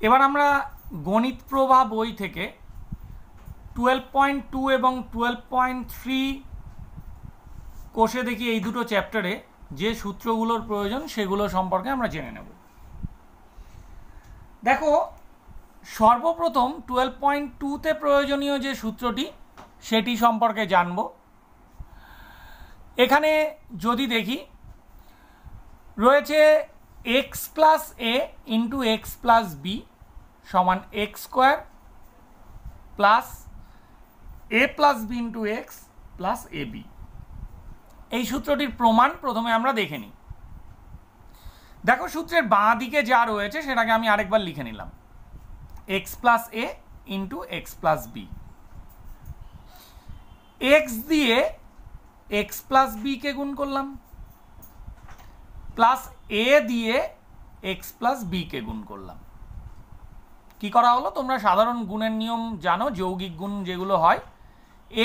এবার আমরা গণিত প্রভা বই থেকে টুয়েলভ পয়েন্ট টু এবং টুয়েলভ পয়েন্ট থ্রি কোষে দেখি এই দুটো চ্যাপ্টারে যে সূত্রগুলোর প্রয়োজন সেগুলো সম্পর্কে আমরা জেনে নেব। দেখো, সর্বপ্রথম টুয়েলভ পয়েন্ট টুতে প্রয়োজনীয় যে সূত্রটি, সেটি সম্পর্কে জানব। এখানে যদি দেখি, রয়েছে x plus a into x plus b সমান x square plus a plus b into x plus a b এই সূত্রটির প্রমাণ প্রথমে আমরা দেখে নিই। দেখো সূত্রের বাঁ দিকে যা রয়েছে সেটাকে আমি আরেকবার লিখে নিলাম। X plus a into x plus b x দিয়ে এক্স প্লাস বিকে গুণ করলাম। প্লাস এ দিয়ে এক্স প্লাস বিকে গুণ করলাম। কি করা হলো? তোমরা সাধারণ গুণের নিয়ম জানো, যৌগিক গুণ যেগুলো হয়।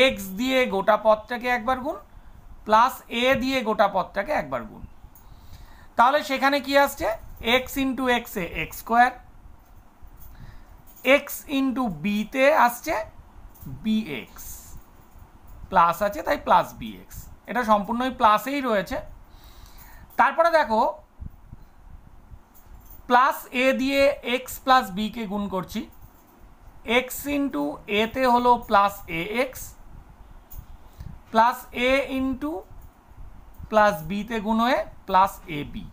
এক্স দিয়ে গোটা পদটাকে একবার গুণ প্লাস এ দিয়ে গোটা পদটাকে একবার গুণ। তাহলে সেখানে কি আসছে? X into x x square x into বিতে আসছে বি এক্স প্লাস আছে, তাই প্লাস বি এক্স এটা সম্পূর্ণই প্লাসেই রয়েছে। তারপরে দেখো প্লাস এ দিয়ে এক্স প্লাস বিকে গুণ করছি। এক্স ইন্টু এতে হলো plus a x plus a into plus বিতে গুণ হয়ে প্লাস এ বি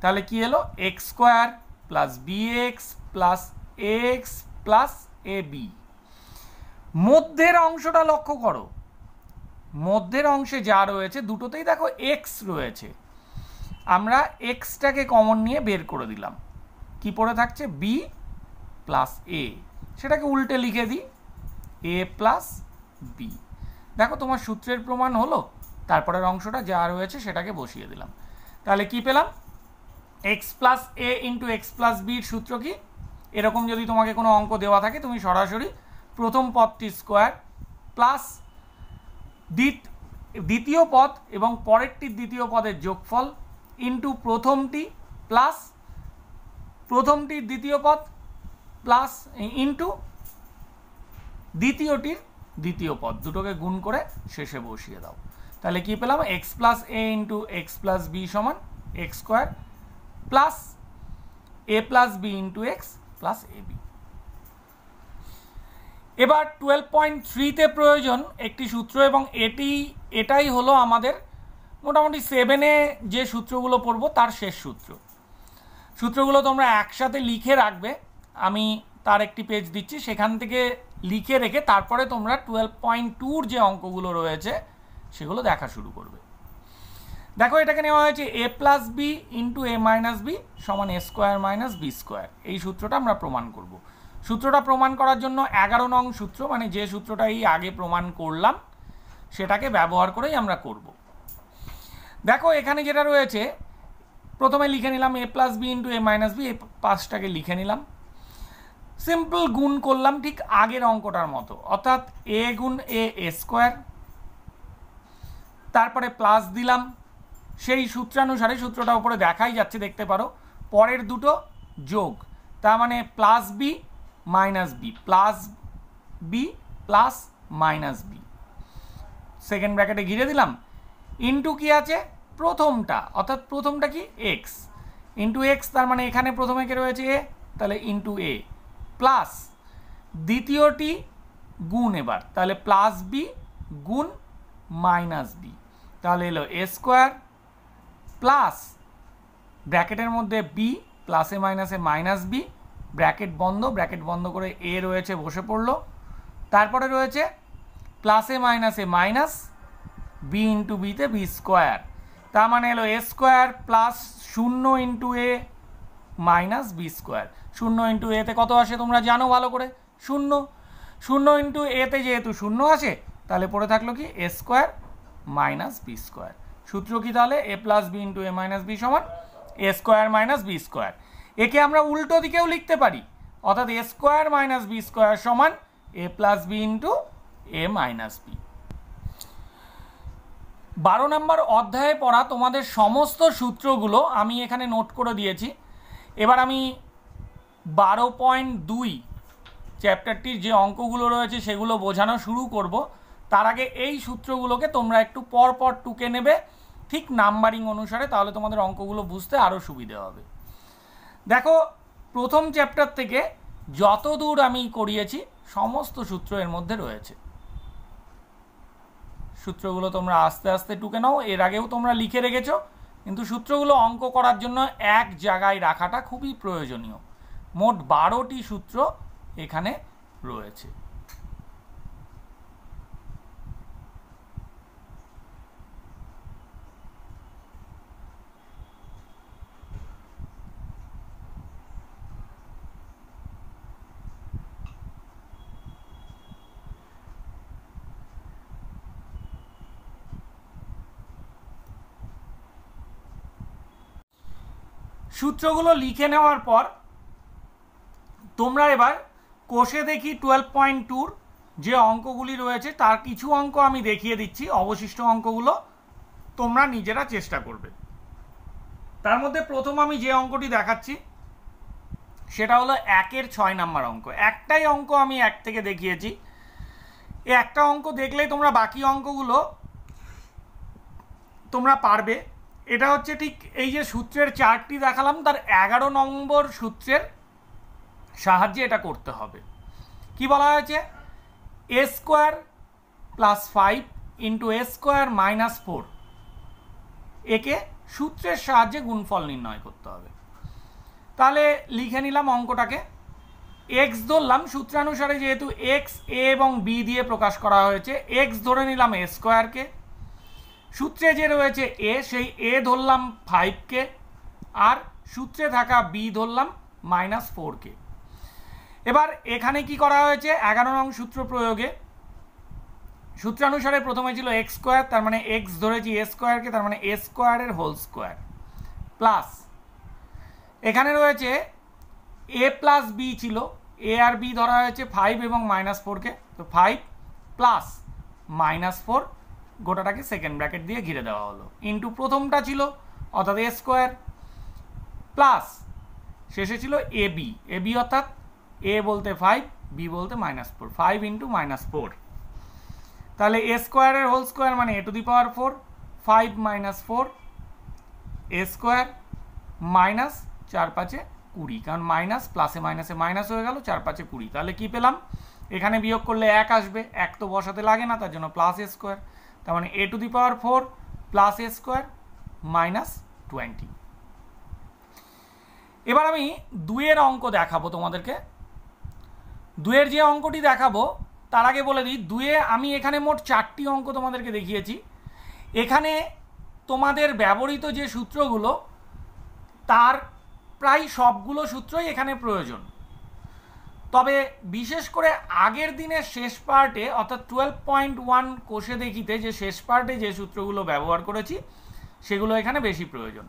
তাহলে কি এলো? X square plus b x plus x plus a b মধ্যের অংশটা লক্ষ্য করো। মধ্যের অংশে যা রয়েছে, দুটোতেই দেখো এক্স রয়েছে। আমরা এক্সটাকে কমন নিয়ে বের করে দিলাম। কি পড়ে থাকছে? বি প্লাস এ সেটাকে উল্টে লিখে দিই। এ প্লাস বি দেখো তোমার সূত্রের প্রমাণ হলো, তারপরের অংশটা যা রয়েছে সেটাকে বসিয়ে দিলাম। তাহলে কি পেলাম? X plus a into x plus বির সূত্র কি? এরকম যদি তোমাকে কোনো অঙ্ক দেওয়া থাকে, তুমি সরাসরি প্রথম পদটি স্কোয়ার প্লাস দ্বিতীয় পদ এবং পরেরটির দ্বিতীয় পদের যোগফল ইন্টু প্রথমটি প্লাস প্রথমটির দ্বিতীয় পদ প্লাস ইন্টু দ্বিতীয়টির দ্বিতীয় পদ। দুটোকে গুণ করে শেষে বসিয়ে দাও। তাহলে কি পেলাম? X plus a into x plus b সমান x square plus a plus b into x plus a b এবার টুয়েলভ পয়েন্ট থ্রিতে প্রয়োজন একটি সূত্র এবং এটি, এটাই হলো আমাদের মোটামুটি সেভেনে যে সূত্রগুলো পড়ব, তার শেষ সূত্র। সূত্রগুলো তোমরা একসাথে লিখে রাখবে। আমি তার একটি পেজ দিচ্ছি, সেখান থেকে লিখে রেখে তারপরে তোমরা টুয়েলভ পয়েন্ট টুর যে অঙ্কগুলো রয়েছে, সেগুলো দেখা শুরু করবে। দেখো, এটাকে নেওয়া হয়েছে a plus b into a minus b সমান a square minus b square এই সূত্রটা আমরা প্রমাণ করব। সূত্রটা প্রমাণ করার জন্য এগারো নং সূত্র মানে যে সূত্রটা এই আগে প্রমাণ করলাম, সেটাকে ব্যবহার করেই আমরা করব। দেখো, এখানে যেটা রয়েছে, প্রথমে লিখে নিলাম a plus b into a minus b এই পাঁচটাকে লিখে নিলাম। সিম্পল গুণ করলাম ঠিক আগের অঙ্কটার মতো, অর্থাৎ এ গুণ এ এ স্কোয়ার তারপরে প্লাস দিলাম। সেই সূত্রানুসারে সূত্রটা উপরে দেখাই যাচ্ছে, দেখতে পারো। পরের দুটো যোগ, তার মানে plus b minus b plus b plus minus b second ব্র্যাকেটে ঘিরে দিলাম। ইন্টু কি আছে? প্রথমটা, অর্থাৎ প্রথমটা কি? এক্স ইন্টু এক্স তার মানে এখানে প্রথমে কে রয়েছে? এ তাহলে ইন্টু এ প্লাস দ্বিতীয়টি গুণ এবার, তাহলে প্লাস বি গুণ মাইনাস বি তাহলে এলো এ স্কোয়ার প্লাস ব্র্যাকেটের মধ্যে বি প্লাসে মাইনাসে মাইনাস বি ব্র্যাকেট বন্ধ ব্র্যাকেট বন্ধ করে এ রয়েছে, বসে পড়ল। তারপরে রয়েছে প্লাসে মাইনাসে মাইনাস বি ইন্টু বিতে বি স্কোয়ার তার মানে এলো এ স্কোয়ার প্লাস শূন্য into a minus b square শূন্য ইন্টু এতে কত আসে তোমরা জানো ভালো করে? শূন্য। শূন্য ইন্টু এতে যেহেতু শূন্য আসে, তাহলে পড়ে থাকল কি? A square minus b square সূত্র কি তাহলে? A plus b into a minus b সমান a square minus b square একে আমরা উল্টো দিকেও লিখতে পারি। অর্থাৎ a square minus b square সমান a plus b into a minus b বারো নম্বর অধ্যায়ে পড়া তোমাদের সমস্ত সূত্রগুলো আমি এখানে নোট করে দিয়েছি। এবার আমি বারো পয়েন্ট দুই চ্যাপ্টারটির যে অঙ্কগুলো রয়েছে সেগুলো বোঝানো শুরু করব। তার আগে এই সূত্রগুলোকে তোমরা একটু পর পর টুকে নেবে, ঠিক নাম্বারিং অনুসারে, তাহলে তোমাদের অঙ্কগুলো বুঝতে আরও সুবিধে হবে। দেখো, প্রথম চ্যাপ্টার থেকে যত দূর আমি করিয়েছি, সমস্ত সূত্র এর মধ্যে রয়েছে। সূত্রগুলো তোমরা আস্তে আস্তে টুকে নাও। এর আগেও তোমরা লিখে রেখেছো, কিন্তু সূত্রগুলো অঙ্ক করার জন্য এক জায়গায় রাখাটা খুবই প্রয়োজনীয়। মোট বারোটি সূত্র এখানে রয়েছে। সূত্রগুলো লিখে নেওয়ার পর তোমরা এবার কোষে দেখি টুয়েলভ পয়েন্ট টুর যে অঙ্কগুলি রয়েছে, তার কিছু অঙ্ক আমি দেখিয়ে দিচ্ছি। অবশিষ্ট অঙ্কগুলো তোমরা নিজেরা চেষ্টা করবে। তার মধ্যে প্রথম আমি যে অঙ্কটি দেখাচ্ছি, সেটা হলো একের ছয় নাম্বার অঙ্ক। একটাই অঙ্ক আমি এক থেকে দেখিয়েছি। একটা অঙ্ক দেখলেই তোমরা বাকি অঙ্কগুলো তোমরা পারবে। এটা হচ্ছে ঠিক এই যে সূত্রের চারটি দেখালাম, তার এগারো নম্বর সূত্রের সাহায্যে এটা করতে হবে। কি বলা হয়েছে? A square plus five into a square minus four একে সূত্রের সাহায্যে গুণফল নির্ণয় করতে হবে। তাহলে লিখে নিলাম অঙ্কটাকে। এক্স ধরলাম, সূত্রানুসারে যেহেতু এক্স এ এবং বি দিয়ে প্রকাশ করা হয়েছে এক্স ধরে নিলাম এ স্কোয়ারকে সূত্রে যে রয়েছে এ, সেই এ ধরলাম ফাইভকে আর সূত্রে থাকা বি ধরলাম মাইনাস ফোরকে এবার এখানে কি করা হয়েছে? এগারো নং সূত্র প্রয়োগে। সূত্রানুসারে প্রথমে ছিল এক্স স্কোয়ার তার মানে এক্স ধরেছি এ স্কোয়ারকে তার মানে এ স্কোয়ারের হোল স্কোয়ার প্লাস এখানে রয়েছে এ প্লাস বি ছিল। এ আর বি ধরা হয়েছে ফাইভ এবং মাইনাস ফোরকে তো ফাইভ প্লাস মাইনাস ফোর গোটাটাকে সেকেন্ড ব্র্যাকেট দিয়ে ঘিরে দেওয়া হলো। ইন্টু প্রথমটা ছিল অর্থাৎ এ স্কোয়ার প্লাস শেষে ছিল এ বি এ বি অর্থাৎ এ বলতে ফাইভ বি বলতে minus four five into minus four তাহলে এ স্কোয়ারের হোল স্কোয়ার মানে a to the power four five minus four a square minus চার পাঁচে কুড়ি। কারণ মাইনাস প্লাসে মাইনাসে মাইনাস হয়ে গেল, চার পাঁচে কুড়ি। তাহলে কি পেলাম? এখানে বিয়োগ করলে এক আসবে। এক তো বসাতে লাগে না, তার জন্য প্লাস এ স্কোয়ার তার মানে a to the power four plus a square minus twenty এবার আমি দুয়ের অঙ্ক দেখাবো তোমাদেরকে। দুয়ের যে অঙ্কটি দেখাবো, তার আগে বলে দিই দুয়ে আমি এখানে মোট চারটি অঙ্ক তোমাদেরকে দেখিয়েছি। এখানে তোমাদের ব্যবহৃত যে সূত্রগুলো, তার প্রায় সবগুলো সূত্রই এখানে প্রয়োজন। তবে বিশেষ করে আগের দিনের শেষ পার্টে, অর্থাৎ টুয়েলভ পয়েন্ট ওয়ান কোষে দেখিতে যে শেষ পার্টে যে সূত্রগুলো ব্যবহার করেছি, সেগুলো এখানে বেশি প্রয়োজন।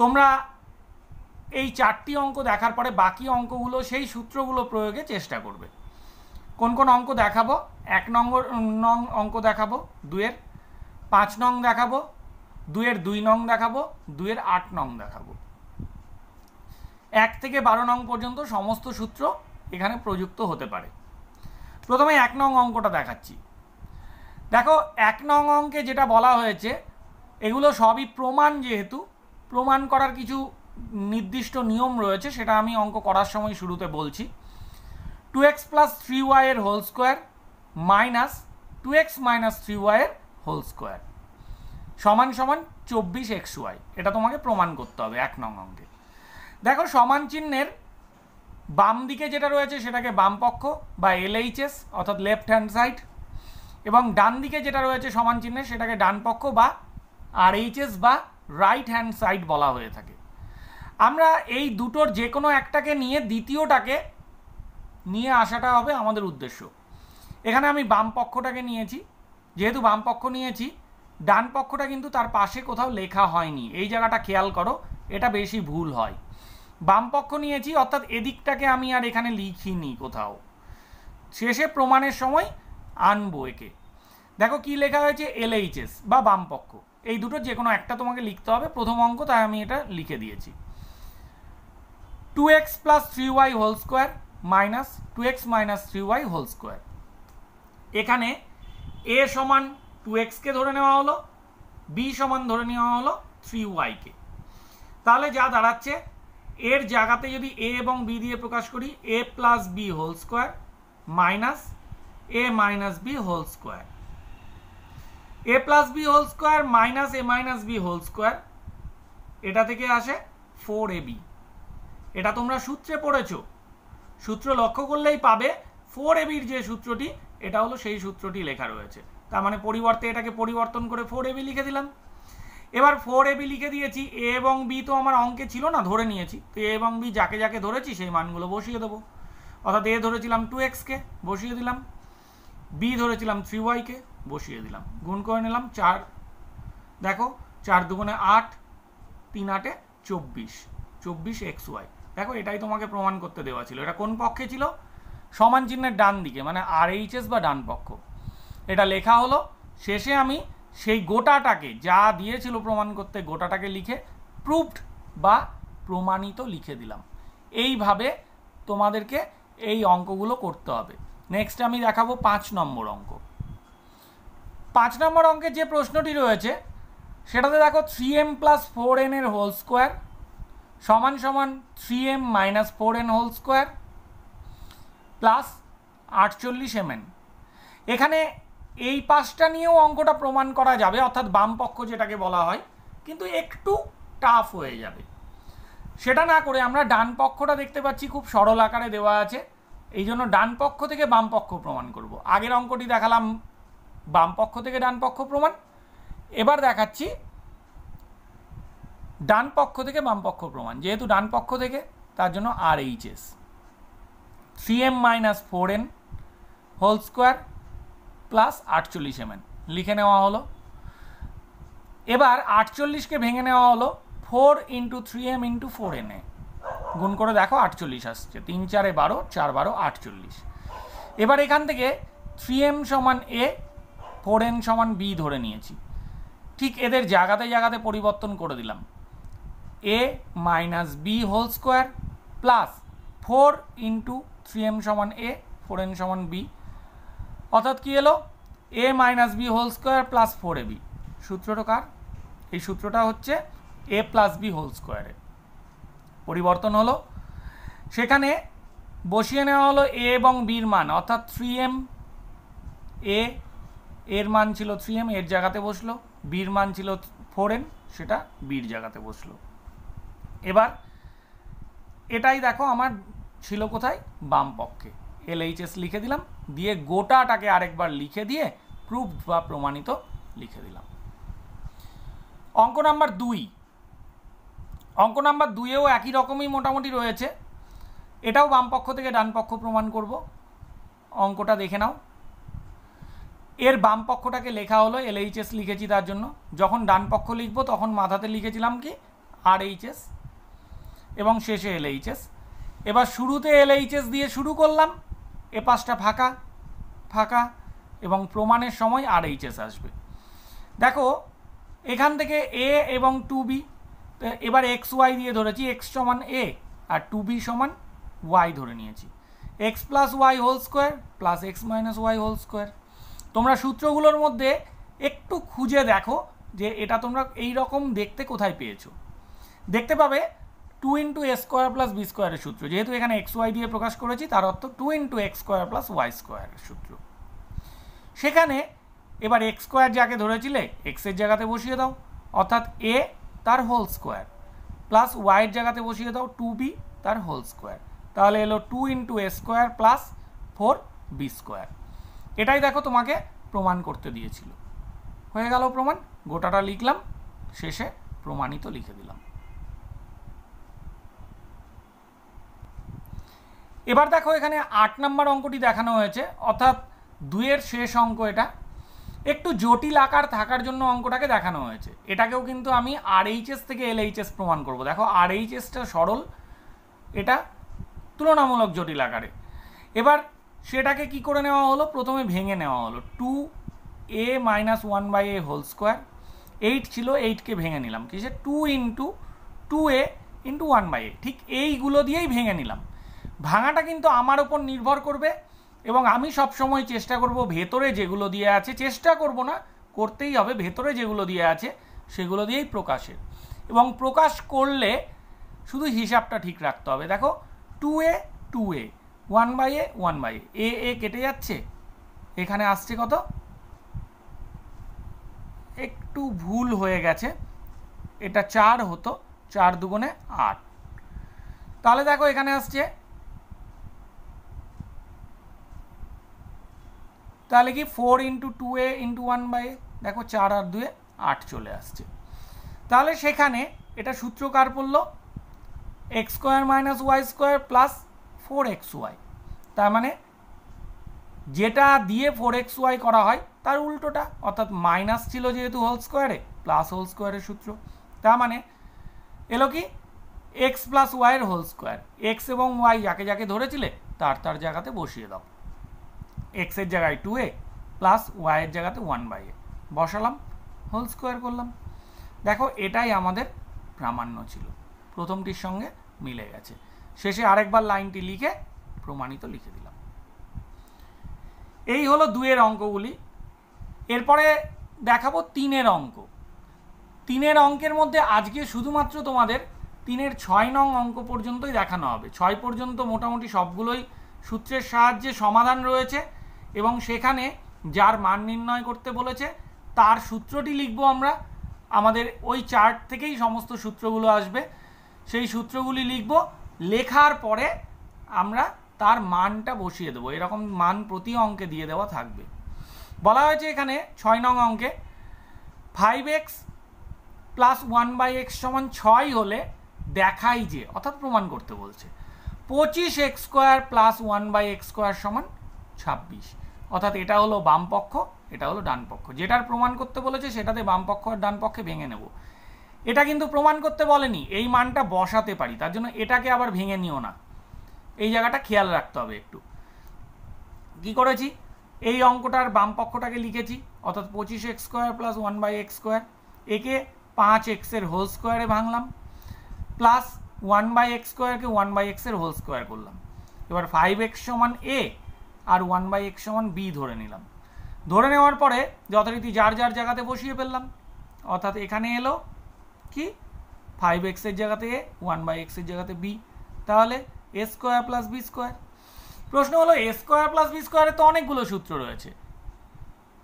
তোমরা এই চারটি অঙ্ক দেখার পরে বাকি অঙ্কগুলো, সেই সূত্রগুলো প্রয়োগে চেষ্টা করবে। কোন কোন অঙ্ক দেখাবো? এক নম্বর নং অঙ্ক দেখাবো দুয়ের পাঁচ নং দেখাবো দুয়ের দুই নং দেখাবো দুয়ের আট নং দেখাবো। এক থেকে বারো নং পর্যন্ত সমস্ত সূত্র এখানে প্রযুক্ত হতে পারে। প্রথমে এক নং অঙ্কটা দেখাচ্ছি। দেখো, এক নং অঙ্কে যেটা বলা হয়েছে, এগুলো সবই প্রমাণ যেহেতু, প্রমাণ করার কিছু নির্দিষ্ট নিয়ম রয়েছে, সেটা আমি অঙ্ক করার সময় শুরুতে বলছি। টু এক্স প্লাস থ্রি ওয়াইয়ের whole square minus two x minus three ওয়াইয়ের হোল স্কোয়ার সমান সমান চব্বিশ এক্স ওয়াই। এটা তোমাকে প্রমাণ করতে হবে এক নং অঙ্কে। দেখো, সমান চিহ্নের বাম দিকে যেটা রয়েছে সেটাকে বাম পক্ষ বা এলএইচএস অর্থাৎ লেফট হ্যান্ড সাইড এবং ডান দিকে যেটা রয়েছে সমান চিহ্নে সেটাকে ডান পক্ষ বা আর এইচএস বা রাইট হ্যান্ড সাইড বলা হয়ে থাকে। আমরা এই দুটোর যে কোনো একটাকে নিয়ে দ্বিতীয়টাকে নিয়ে আসাটা হবে আমাদের উদ্দেশ্য। এখানে আমি বাম পক্ষটাকে নিয়েছি। যেহেতু বাম পক্ষ নিয়েছি, ডান পক্ষটা কিন্তু তার পাশে কোথাও লেখা হয়নি। এই জায়গাটা খেয়াল করো, এটা বেশি ভুল হয়। বাম পক্ষ নিয়েছি, অর্থাৎ এদিকটাকে আমি আর এখানে লিখিনি কোথাও। শেষে প্রমাণের সময় আনব একে। দেখো কি লেখা হয়েছে, এলএইচএস বা বাম পক্ষ। এই দুটো যে কোনো একটা তোমাকে লিখতে হবে, প্রথম অঙ্ক, তাই আমি এটা লিখে দিয়েছি। Two x plus three y whole square minus two x minus three y whole square এখানে এ সমান টু এক্সকে ধরে নেওয়া হলো, বি সমান ধরে নেওয়া হলো থ্রি ওয়াইকে তাহলে যা দাঁড়াচ্ছে এর জায়গাতে যদি এ এবং বি দিয়ে প্রকাশ করি a plus b whole square minus a minus b whole square a plus b whole square minus a minus b whole square এটা থেকে আসে ফোর এ বি এটা তোমরা সূত্রে পড়েছো। সূত্র লক্ষ্য করলেই পাবে ফোর এবির যে সূত্রটি, এটা হলো সেই সূত্রটি লেখা রয়েছে। তার মানে পরিবর্তে এটাকে পরিবর্তন করে ফোর এবি লিখে দিলাম। এবার ফোর এবি লিখে দিয়েছি এ এবং বি তো আমার অঙ্কে ছিল না, ধরে নিয়েছি। তো এ এবং বি যাকে যাকে ধরেছি, সেই মানগুলো বসিয়ে দেবো। অর্থাৎ এ ধরেছিলাম টু এক্সকে বসিয়ে দিলাম। বি ধরেছিলাম থ্রি ওয়াইকে বসিয়ে দিলাম। গুণ করে নিলাম চার। দেখো, চার দুগুণে আট, তিন আটে চব্বিশ। চব্বিশ এক্স ওয়াই দেখো, এটাই তোমাকে প্রমাণ করতে দেওয়া ছিল। এটা কোন পক্ষে ছিল? সমান চিহ্নের ডান দিকে মানে আর এইচএস বা ডান পক্ষ। এটা লেখা হলো, শেষে আমি সেই গোটাটাকে, যা দিয়েছিল প্রমাণ করতে, গোটাটাকে লিখে প্রুভড বা প্রমাণিত লিখে দিলাম। এইভাবে তোমাদেরকে এই অঙ্কগুলো করতে হবে। নেক্সট আমি দেখাবো পাঁচ নম্বর অঙ্ক। পাঁচ নম্বর অঙ্কের যে প্রশ্নটি রয়েছে, সেটাতে দেখো three m plus four n এর হোল স্কোয়ার সমান সমান three m minus four n whole square plus আটচল্লিশ এম এখানে এই পাশটা নিয়েও অঙ্কটা প্রমাণ করা যাবে, অর্থাৎ বাম পক্ষ যেটাকে বলা হয়, কিন্তু একটু টাফ হয়ে যাবে। সেটা না করে আমরা ডান পক্ষটা দেখতে পাচ্ছি খুব সরল আকারে দেওয়া আছে। এই জন্য ডান পক্ষ থেকে বাম পক্ষ প্রমাণ করব। আগের অঙ্কটি দেখালাম, বাম পক্ষ থেকে ডান পক্ষ প্রমাণ। এবার দেখাচ্ছি, ডান পক্ষ থেকে বাম পক্ষ প্রমাণ। যেহেতু ডান পক্ষ থেকে, তার জন্য R HS three m minus four n whole square plus আটচল্লিশ এম লিখে নেওয়া হলো। এবার আটচল্লিশকে ভেঙে নেওয়া হলো four into three m into four n এ গুণ করে দেখো আটচল্লিশ আসছে। তিন, চারে বারো, চার, বারো, আটচল্লিশ। এবার এখান থেকে থ্রি এম সমান এ ফোর এন সমান বি ধরে নিয়েছি। ঠিক এদের জায়গাতে জায়গাতে পরিবর্তন করে দিলাম। A minus b whole square plus four into three m সমান এ ফোর এন সমান বি অর্থাৎ কী এলো? A minus b whole square plus four a b সূত্রটা কার? এই সূত্রটা হচ্ছে এ প্লাস বি হোল স্কোয়ারে পরিবর্তন হলো। সেখানে বসিয়ে নেওয়া হলো এ এবং বির মান, অর্থাৎ থ্রি এম এ এর মান ছিল থ্রি এম এর জায়গাতে বসল। বির মান ছিল ফোর এন সেটা বির জায়গাতে বসল। এবার এটাই দেখো আমার ছিল কোথায়? বাম পক্ষে। এল এইচ লিখে দিলাম, দিয়ে গোটাটাকে আরেকবার লিখে দিয়ে প্রুফ বা প্রমাণিত লিখে দিলাম। অঙ্ক নাম্বার দুই। অঙ্ক নাম্বার দুইয়েও একই রকমই মোটামুটি রয়েছে। এটাও বাম পক্ষ থেকে ডান পক্ষ প্রমাণ করব। অঙ্কটা দেখে নাও। এর বাম পক্ষটাকে লেখা হলো এল এইচএস লিখেছি তার জন্য। যখন ডান পক্ষ লিখব, তখন মাথাতে লিখেছিলাম কি? আর এইচএস এবং শেষে এল এইচএস এবার শুরুতে এল এইচএস দিয়ে শুরু করলাম। এ পাশটা ফাঁকা ফাঁকা এবং প্রমাণের সময় আর এইচএস আসবে। দেখো, এখান থেকে এ এবং টু বি এবার এক্স ওয়াই দিয়ে ধরেছি এক্স সমান এ আর টু বি সমান ওয়াই ধরে নিয়েছি। X plus y whole square plus x minus y whole square তোমরা সূত্রগুলোর মধ্যে একটু খুঁজে দেখো যে এটা তোমরা এই রকম দেখতে কোথায় পেয়েছ। দেখতে পাবে two into a square plus b স্কোয়ারের সূত্র। যেহেতু এখানে এক্স ওয়াই দিয়ে প্রকাশ করেছি, তার অর্থ two into x square plus y স্কোয়ারের সূত্র। সেখানে এবার এক্স স্কোয়ার যাকে ধরেছিলে এক্সের জায়গাতে বসিয়ে দাও, অর্থাৎ এ তার হোল স্কোয়ার প্লাস ওয়াইয়ের জায়গাতে বসিয়ে দাও টু বি তার হোল স্কোয়ার তাহলে এলো two into a square plus four b square এটাই দেখো তোমাকে প্রমাণ করতে দিয়েছিল। হয়ে গেল প্রমাণ, গোটাটা লিখলাম, শেষে প্রমাণিত লিখে দিলাম। এবার দেখো এখানে আট নম্বর অঙ্কটি দেখানো হয়েছে, অর্থাৎ দুইয়ের শেষ অঙ্ক এটা। একটু জটিল আকার থাকার জন্য অঙ্কটাকে দেখানো হয়েছে। এটাকেও কিন্তু আমি আর এইচএস থেকে এল এইচএস প্রমাণ করব। দেখো আর এইচএসটা সরল, এটা তুলনামূলক জটিল আকারে। এবার সেটাকে কি করে নেওয়া হলো? প্রথমে ভেঙে নেওয়া হলো। Two a minus one by a whole square eight ছিল এইটকে ভেঙে নিলাম। কিসে two into two a into one by a ঠিক এইগুলো দিয়েই ভেঙে নিলাম। ভাঙাটা কিন্তু আমার ওপর নির্ভর করবে এবং আমি সবসময় চেষ্টা করব ভেতরে যেগুলো দিয়ে আছে, চেষ্টা করব না, করতেই হবে। ভেতরে যেগুলো দিয়ে আছে, সেগুলো দিয়েই প্রকাশের। এবং প্রকাশ করলে শুধু হিসাবটা ঠিক রাখতে হবে। দেখো two a two a one by a one by a a কেটে যাচ্ছে? এখানে আসছে কত? একটু ভুল হয়ে গেছে। এটা চার হতো, চার দুগুণে আট। তাহলে দেখো এখানে আসছে তাহলে কি four into two a into one by দেখো চার আর দুয়ে আট চলে আসছে। তাহলে সেখানে এটা সূত্র কার পড়ল? X square minus y square plus four x y তার মানে যেটা দিয়ে ফোর এক্স ওয়াই করা হয়, তার উল্টোটা, অর্থাৎ মাইনাস ছিল যেহেতু হোল স্কোয়ারে প্লাস হোল স্কোয়ারের সূত্র। তার মানে এলো কি? এক্স প্লাস ওয়াইয়ের হোল স্কোয়ার এক্স এবং ওয়াই যাকে যাকে ধরেছিলে, তার তার জায়গাতে বসিয়ে দাও। এক্সের জায়গায় টু এ প্লাস ওয়াইয়ের জায়গাতে ওয়ান বাই এ বসালাম হোল স্কোয়ার করলাম। দেখো, এটাই আমাদের প্রামাণ্য ছিল। প্রথমটির সঙ্গে মিলে গেছে। শেষে আরেকবার লাইনটি লিখে প্রমাণিত লিখে দিলাম। এই হলো দুয়ের অঙ্কগুলি। এরপরে দেখাবো তিনের অঙ্ক। তিনের অঙ্কের মধ্যে আজকে শুধুমাত্র তোমাদের তিনের ছয় নং অঙ্ক পর্যন্তই দেখানো হবে। ছয় পর্যন্ত মোটামুটি সবগুলোই সূত্রের সাহায্যে সমাধান রয়েছে। এবং সেখানে যার মান নির্ণয় করতে বলেছে, তার সূত্রটি লিখব আমরা। আমাদের ওই চার্ট থেকেই সমস্ত সূত্রগুলো আসবে। সেই সূত্রগুলি লিখব। লেখার পরে আমরা তার মানটা বসিয়ে দেবো। এরকম মান প্রতি অঙ্কে দিয়ে দেওয়া থাকবে। বলা হয়েছে এখানে ছয় নং অঙ্কে five x plus one by x সমান ছয় হলে দেখাই যে, অর্থাৎ প্রমাণ করতে বলছে, পঁচিশ x square plus one by x square সমান ছাব্বিশ। অর্থাৎ এটা হলো বাম পক্ষ, এটা হলো ডান পক্ষ। যেটার প্রমাণ করতে বলেছে সেটাতে বাম পক্ষ আর ডান পক্ষে ভেঙে নেব। এটা কিন্তু প্রমাণ করতে বলেনি, এই মানটা বসাতে পারি, তার জন্য এটাকে আবার ভেঙে নিও না। এই জায়গাটা খেয়াল রাখতে হবে একটু। কি করেছি? এই অঙ্কটার বাম পক্ষটাকে লিখেছি, অর্থাৎ পঁচিশ X square plus one by X square. একে পাঁচ এক্সের হোল স্কোয়ারে ভাঙলাম, প্লাস ওয়ান বাই এক্স স্কোয়ারকে ওয়ান বাই এক্সের হোল স্কোয়ার করলাম। এবার ফাইভ এক্স সমান এ আর ওয়ান বাই এক্স সমান বি ধরে নিলাম। ধরে নেওয়ার পরে যথারীতি যার যার জায়গাতে বসিয়ে ফেললাম। অর্থাৎ এখানে এলো কি? ফাইভ এক্সের জায়গাতে এ ওয়ান বাই এক্সের জায়গাতে বি তাহলে A square plus B square প্রশ্ন হলো এ স্কোয়ার প্লাস বি স্কোয়ারে তো অনেকগুলো সূত্র রয়েছে।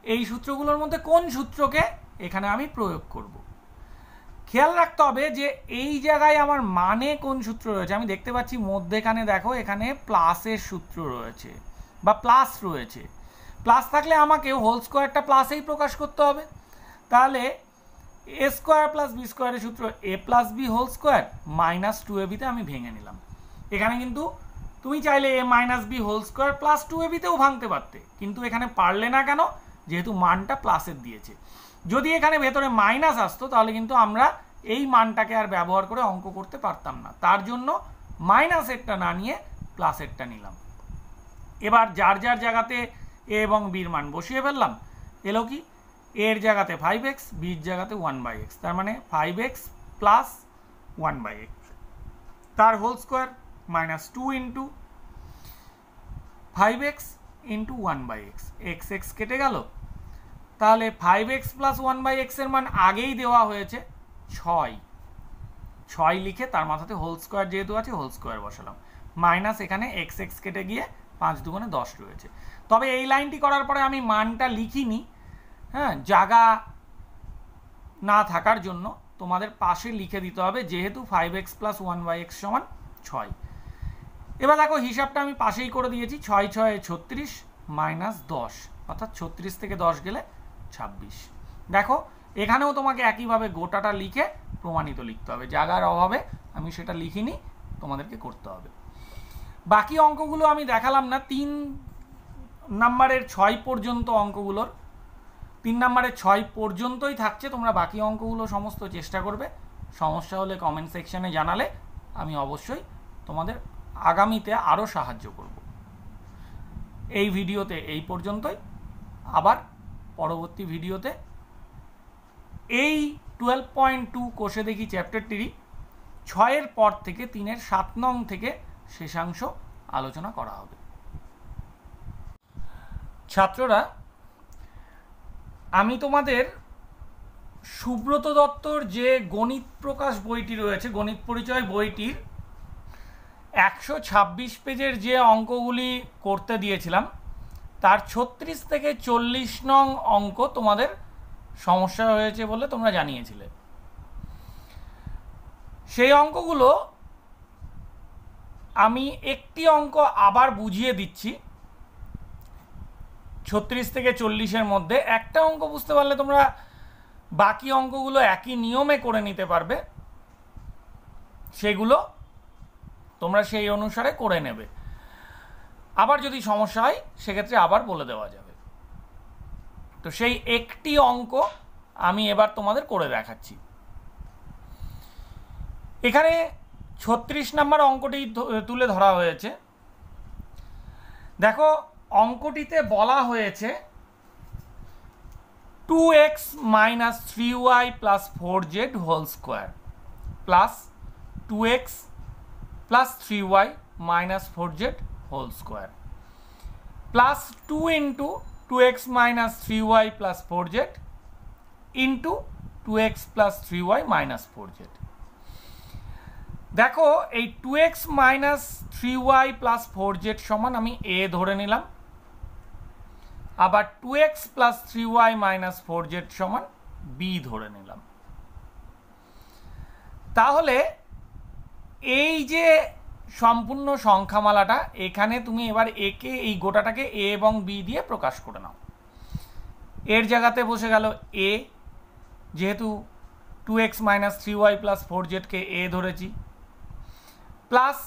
এই সূত্রগুলোর মধ্যে কোন সূত্রকে এখানে আমি প্রয়োগ করব? খেয়াল রাখতে হবে যে এই জায়গায় আমার মানে কোন সূত্র রয়েছে। আমি দেখতে পাচ্ছি মধ্যেখানে দেখো, এখানে প্লাসের সূত্র রয়েছে। বা প্লাস রয়েছে। প্লাস থাকলে আমাকে হোল স্কোয়ারটা প্লাসেই প্রকাশ করতে হবে। তাহলে এ স্কোয়ার প্লাস বি স্কোয়ারের সূত্র A plus B whole square minus two A বিতে আমি ভেঙে নিলাম। এখানে কিন্তু তুমি চাইলে A minus B whole square plus two A বিতেও ভাঙতে পারতে। কিন্তু এখানে পারলে না কেন? যেহেতু মানটা প্লাসের দিয়েছে। যদি এখানে ভেতরে মাইনাস আসতো, তাহলে কিন্তু আমরা এই মানটাকে আর ব্যবহার করে অঙ্ক করতে পারতাম না। তার জন্য মাইনাসেরটা না নিয়ে প্লাসেরটা নিলাম। এবার যার যার জায়গাতে এ এবং বির মান বসিয়ে ফেললাম, এলো কি? এর জায়গাতে ফাইভ এক্স বির জায়গাতে ওয়ান বাই এক্স তার মানে five X plus one by X তার whole square minus two into five X into one by X X X কেটে গেল। তাহলে five X plus one by এক্সের মান আগেই দেওয়া হয়েছে ছয়। ছয় লিখে তার মাথাতে হোল স্কোয়ার যেহেতু আছে হোল স্কোয়ার বসালাম। মাইনাস এখানে এক্স এক্স কেটে গিয়ে পাঁচ দুগুণে দশ রয়েছে। তবে এই লাইনটি করার পরে আমি মানটা লিখিনি হ্যাঁ জায়গা না থাকার জন্য তোমাদের পাশে লিখে দিতে হবে যেহেতু five X plus one by X সমান ছয়। এবার দেখো হিসাবটা আমি পাশেই করে দিয়েছি, ছয় ছয় ছত্রিশ মাইনাস দশ, অর্থাৎ ছত্রিশ থেকে দশ গেলে ছাব্বিশ। দেখো, এখানেও তোমাকে একইভাবে গোটাটা লিখে প্রমাণিত লিখতে হবে। জায়গার অভাবে আমি সেটা লিখিনি, তোমাদেরকে করতে হবে। বাকি অঙ্কগুলো আমি দেখালাম না, তিন নাম্বারের ছয় পর্যন্ত অঙ্কগুলোর, তিন নাম্বারের ছয় পর্যন্তই থাকছে, তোমরা বাকি অঙ্কগুলো সমস্ত চেষ্টা করবে। সমস্যা হলে কমেন্ট সেকশানে জানালে আমি অবশ্যই তোমাদের আগামীতে আরও সাহায্য করব। এই ভিডিওতে এই পর্যন্তই। আবার পরবর্তী ভিডিওতে এই টুয়েলভ পয়েন্ট টু কোষে দেখি চ্যাপ্টারটিরই ছয়ের পর থেকে তিনের সাত নং থেকে শেষাংশ আলোচনা করা হবে। ছাত্ররা, আমি তোমাদের সুব্রত দত্তর যে গণিত প্রকাশ বইটি রয়েছে, গণিত পরিচয় বইটির একশো ছাব্বিশ পেজের যে অঙ্কগুলি করতে দিয়েছিলাম, তার ছত্রিশ থেকে চল্লিশ নং অঙ্ক তোমাদের সমস্যা হয়েছে বলে তোমরা জানিয়েছিলে। সেই অঙ্কগুলো আমি একটি অঙ্ক আবার বুঝিয়ে দিচ্ছি। ছত্রিশ থেকে চল্লিশের মধ্যে একটা অঙ্ক বুঝতে পারলে তোমরা বাকি অঙ্কগুলো একই নিয়মে করে নিতে পারবে। সেগুলো তোমরা সেই অনুসারে করে নেবে। আবার যদি সমস্যা হয়, সেক্ষেত্রে আবার বলে দেওয়া যাবে। তো সেই একটি অঙ্ক আমি এবার তোমাদের করে দেখাচ্ছি। এখানে ছত্রিশ নাম্বার অঙ্কটি তুলে ধরা হয়েছে। দেখো, অঙ্কটিতে বলা হয়েছে two X minus three Y plus four Z whole square plus two X plus three Y minus four Z whole square plus two into two X minus three Y plus four Z into two X plus three Y minus four Z দেখো, এই two X minus three Y plus four Z সমান আমি এ ধরে নিলাম। আবার two X plus three Y minus four Z সমান B ধরে নিলাম। তাহলে, এই যে সম্পূর্ণ সংখ্যামালাটা, এখানে তুমি এবার একে এই গোটাটাকে এ এবং বি দিয়ে প্রকাশ করে নাও। এর জায়গাতে বসে গেল এ যেহেতু two X minus three Y plus four জেডকে এ ধরেছি। প্লাস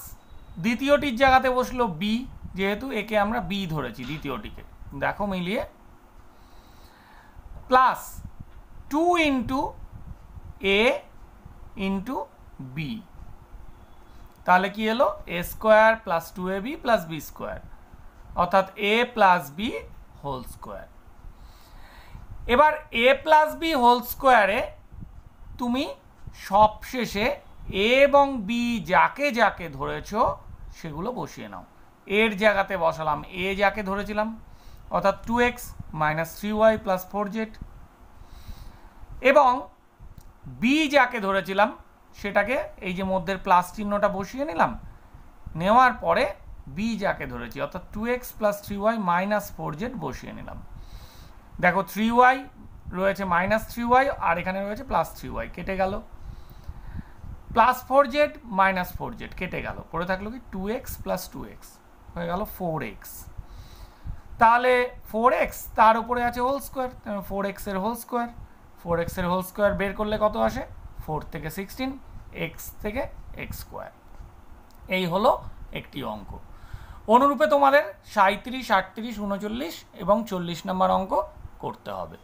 দ্বিতীয়টির জায়গাতে বসল বি যেহেতু একে আমরা বি ধরেছি দ্বিতীয়টিকে। দেখো মিলিয়ে। Plus two into A into B তাহলে কি এলো? A square plus two A B plus B square অর্থাৎ A plus B whole square এবার এ প্লাস বি হোল স্কোয়ারে তুমি সবশেষে এ এবং বি যাকে যাকে ধরেছ, সেগুলো বসিয়ে নাও। এর জায়গাতে বসালাম এ যাকে ধরেছিলাম, অর্থাৎ two X minus three Y plus four Z এবং বি যাকে ধরেছিলাম, সেটাকে এই যে মধ্যের প্লাস চিহ্নটা বসিয়ে নিলাম, নেওয়ার পরে বি যাকে ধরেছি, অর্থাৎ two X plus three Y minus four Z বসিয়ে নিলাম। দেখো থ্রি ওয়াই রয়েছে মাইনাস থ্রি ওয়াই আর এখানে রয়েছে প্লাস থ্রি ওয়াই কেটে গেল। Plus four Z minus four Z কেটে গেল। পরে থাকল কি two X plus two X হয়ে গেল ফোর এক্স তাহলে ফোর এক্স তার উপরে আছে হোল স্কোয়ার ফোর এক্সের হোল স্কোয়ার ফোর এক্সের হোল স্কোয়ার বের করলে কত আসে? ফোর থেকে সিক্সটিন এক্স থেকে এক্স স্কোয়ার এই হলো একটি অঙ্ক। অনুরূপে তোমাদের সাঁত্রিশ আটত্রিশ, উনচল্লিশ এবং চল্লিশ নম্বর অঙ্ক করতে হবে।